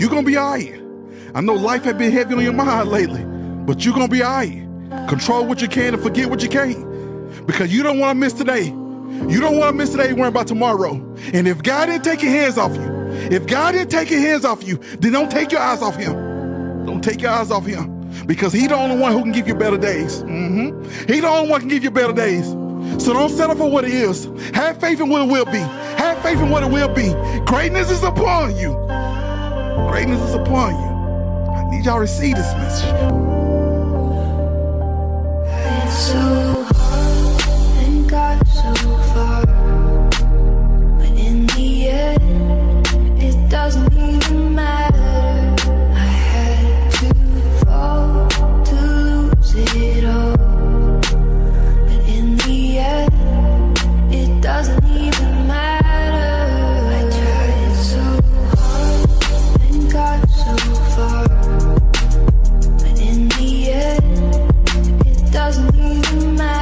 You're gonna be all right. I know life has been heavy on your mind lately, but you're gonna be all right. Control what you can and forget what you can't. Because you don't wanna miss today. You don't wanna miss today worrying about tomorrow. And if God didn't take your hands off you, if God didn't take your hands off you, then don't take your eyes off him. Don't take your eyes off him. Because he the only one who can give you better days. Mm-hmm. He the only one who can give you better days. So don't settle for what it is. Have faith in what it will be. Have faith in what it will be. Greatness is upon you. Greatness is upon you. I need y'all to receive this message. my